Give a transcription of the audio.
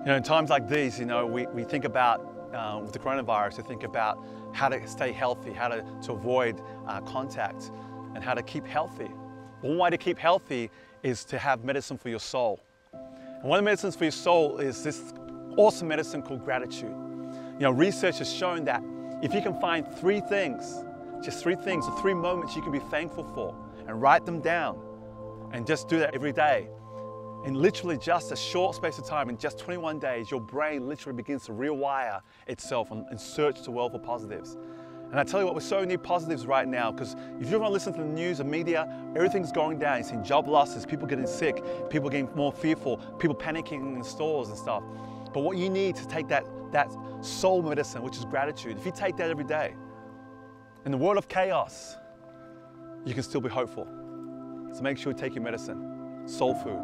You know, in times like these, you know, we, we think about, uh, with the coronavirus, we think about how to stay healthy, how to, to avoid uh, contact, and how to keep healthy. One way to keep healthy is to have medicine for your soul. And one of the medicines for your soul is this awesome medicine called gratitude. You know, research has shown that if you can find three things, just three things, or three moments you can be thankful for, and write them down, and just do that every day, in literally just a short space of time, in just 21 days, your brain literally begins to rewire itself and, search the world for positives. And I tell you what, we so need positives right now because if you want to listen to the news and media, everything's going down. You're seeing job losses, people getting sick, people getting more fearful, people panicking in stores and stuff. But what you need to take that, that soul medicine, which is gratitude, if you take that every day, in the world of chaos, you can still be hopeful. So make sure you take your medicine, soul food.